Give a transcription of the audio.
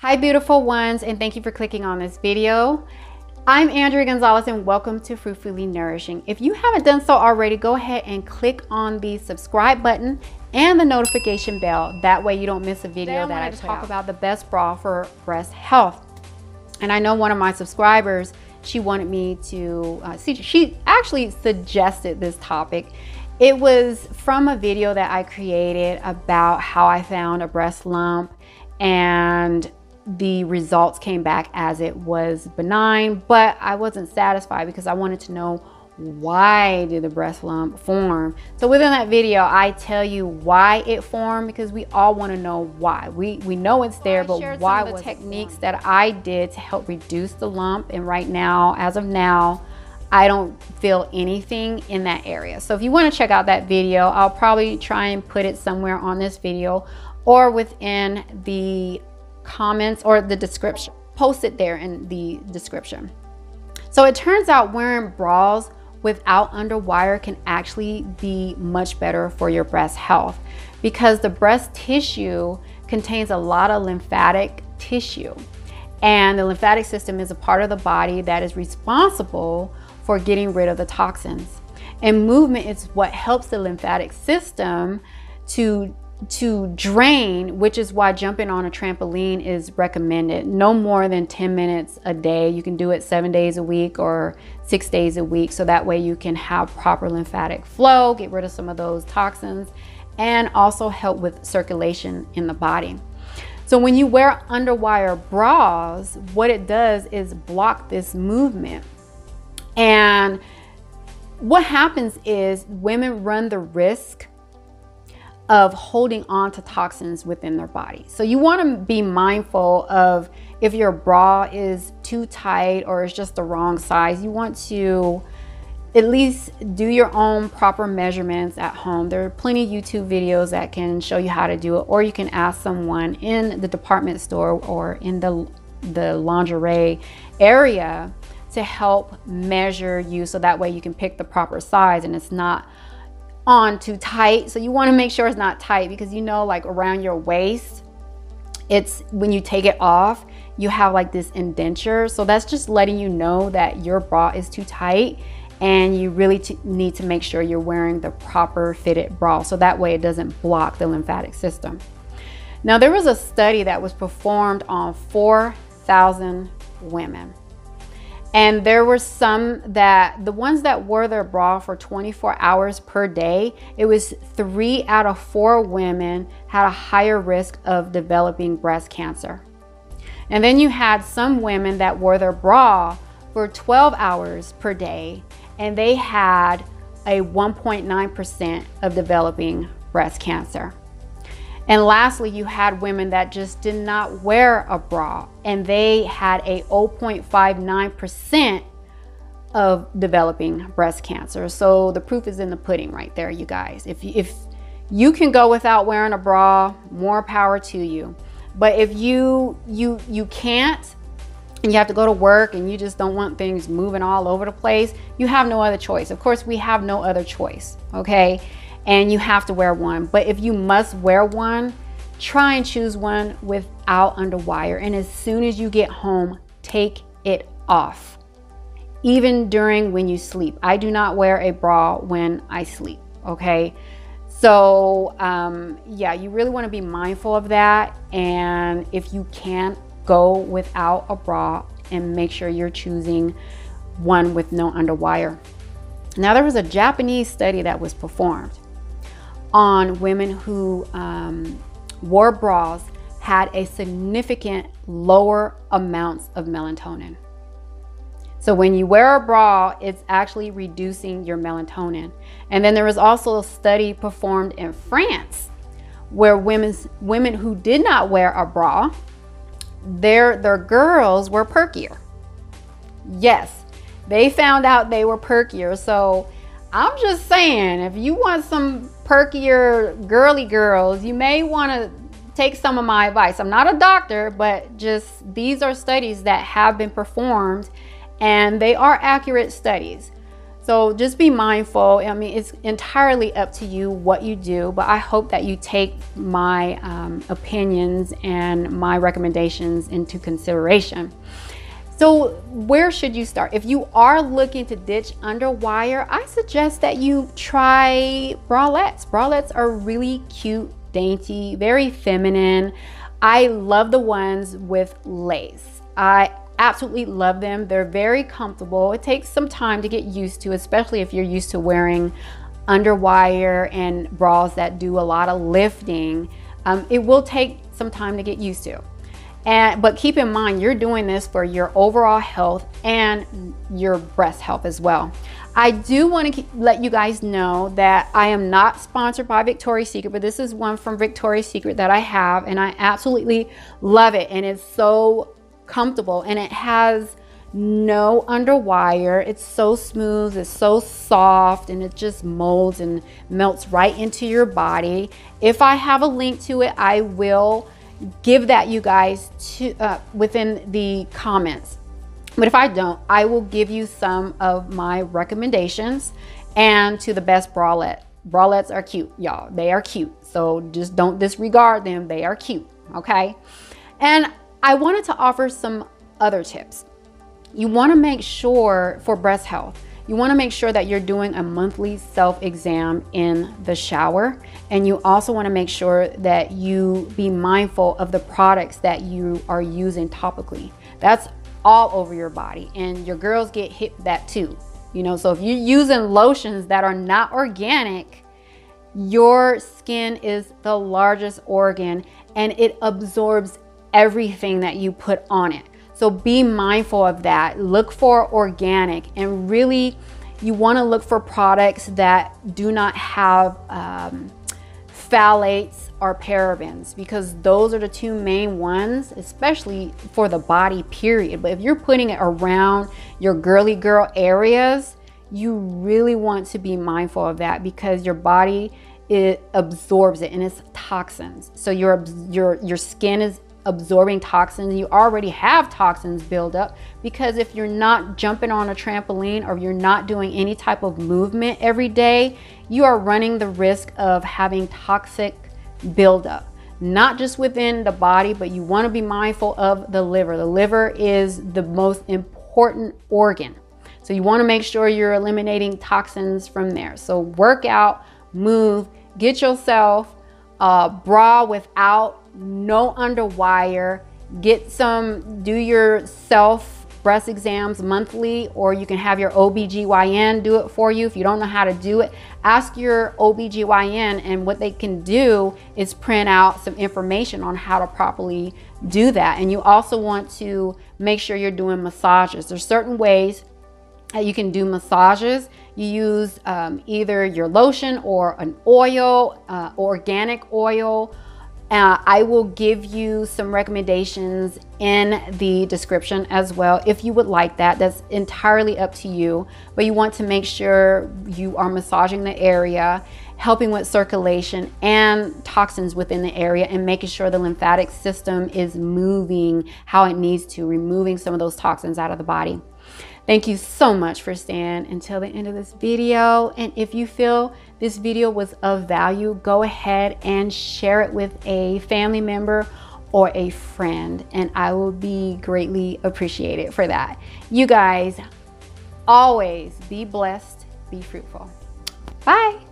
Hi beautiful ones and thank you for clicking on this video. I'm Andrea Gonzalez and welcome to Fruitfully Nourishing. If you haven't done so already, go ahead and click on the subscribe button and the notification bell. That way you don't miss a video that I talk out. about the best bra for breast health. And I know one of my subscribers, she wanted me to uh, see, she actually suggested this topic. It was from a video that I created about how I found a breast lump and the results came back as it was benign, but I wasn't satisfied because I wanted to know why did the breast lump form. So within that video i tell you why it formed because we all want to know why. We we know it's there but why the techniques that i did to help reduce the lump and right now as of now i don't feel anything in that area. So if you want to check out that video i'll probably try and put it somewhere on this video or within the comments or the description. Post it there in the description. So it turns out wearing bras without underwire can actually be much better for your breast health because the breast tissue contains a lot of lymphatic tissue. And the lymphatic system is a part of the body that is responsible for getting rid of the toxins. And movement is what helps the lymphatic system to to drain, which is why jumping on a trampoline is recommended. No more than 10 minutes a day. You can do it seven days a week or six days a week. So that way you can have proper lymphatic flow, get rid of some of those toxins, and also help with circulation in the body. So when you wear underwire bras, what it does is block this movement. And what happens is women run the risk of holding on to toxins within their body. So you want to be mindful of if your bra is too tight or is just the wrong size. You want to at least do your own proper measurements at home. There are plenty of YouTube videos that can show you how to do it or you can ask someone in the department store or in the the lingerie area to help measure you so that way you can pick the proper size and it's not on too tight. So you want to make sure it's not tight because you know like around your waist, it's when you take it off, you have like this indenture. So that's just letting you know that your bra is too tight and you really need to make sure you're wearing the proper fitted bra so that way it doesn't block the lymphatic system. Now there was a study that was performed on 4,000 women. And there were some that, the ones that wore their bra for 24 hours per day, it was three out of four women had a higher risk of developing breast cancer. And then you had some women that wore their bra for 12 hours per day, and they had a 1.9% of developing breast cancer. And lastly, you had women that just did not wear a bra and they had a 0.59% of developing breast cancer. So the proof is in the pudding right there, you guys. If, if you can go without wearing a bra, more power to you. But if you you you can't and you have to go to work and you just don't want things moving all over the place, you have no other choice. Of course, we have no other choice, okay? And you have to wear one. But if you must wear one, try and choose one without underwire. And as soon as you get home, take it off. Even during when you sleep. I do not wear a bra when I sleep, okay? So um, yeah, you really wanna be mindful of that. And if you can't go without a bra and make sure you're choosing one with no underwire. Now there was a Japanese study that was performed on women who um, wore bras had a significant lower amounts of melatonin. So when you wear a bra, it's actually reducing your melatonin. And then there was also a study performed in France where women's, women who did not wear a bra, their, their girls were perkier. Yes, they found out they were perkier. So I'm just saying, if you want some perkier girly girls, you may want to take some of my advice. I'm not a doctor, but just these are studies that have been performed and they are accurate studies. So just be mindful. I mean, it's entirely up to you what you do, but I hope that you take my um, opinions and my recommendations into consideration. So where should you start? If you are looking to ditch underwire, I suggest that you try bralettes. Bralettes are really cute, dainty, very feminine. I love the ones with lace. I absolutely love them. They're very comfortable. It takes some time to get used to, especially if you're used to wearing underwire and bras that do a lot of lifting. Um, it will take some time to get used to. And, but keep in mind, you're doing this for your overall health and your breast health as well. I do want to let you guys know that I am not sponsored by Victoria's Secret, but this is one from Victoria's Secret that I have, and I absolutely love it. And it's so comfortable and it has no underwire. It's so smooth, it's so soft, and it just molds and melts right into your body. If I have a link to it, I will give that you guys to uh, within the comments. But if I don't, I will give you some of my recommendations and to the best bralette. Bralettes are cute, y'all. They are cute. So just don't disregard them. They are cute, okay? And I wanted to offer some other tips. You want to make sure for breast health, you want to make sure that you're doing a monthly self exam in the shower. And you also want to make sure that you be mindful of the products that you are using topically. That's all over your body, and your girls get hit that too. You know, so if you're using lotions that are not organic, your skin is the largest organ and it absorbs everything that you put on it. So be mindful of that. Look for organic and really you want to look for products that do not have um, phthalates or parabens because those are the two main ones, especially for the body period. But if you're putting it around your girly girl areas, you really want to be mindful of that because your body it absorbs it and it's toxins. So your your your skin is absorbing toxins. You already have toxins build up because if you're not jumping on a trampoline or you're not doing any type of movement every day, you are running the risk of having toxic buildup. Not just within the body, but you want to be mindful of the liver. The liver is the most important organ. So you want to make sure you're eliminating toxins from there. So work out, move, get yourself a bra without no underwire. Get some, do your self breast exams monthly, or you can have your OBGYN do it for you. If you don't know how to do it, ask your OBGYN, and what they can do is print out some information on how to properly do that. And you also want to make sure you're doing massages. There's certain ways that you can do massages. You use um, either your lotion or an oil, uh, organic oil, uh, I will give you some recommendations in the description as well if you would like that. That's entirely up to you, but you want to make sure you are massaging the area, helping with circulation and toxins within the area, and making sure the lymphatic system is moving how it needs to, removing some of those toxins out of the body. Thank you so much for staying until the end of this video. And if you feel this video was of value, go ahead and share it with a family member or a friend. And I will be greatly appreciated for that. You guys always be blessed, be fruitful. Bye.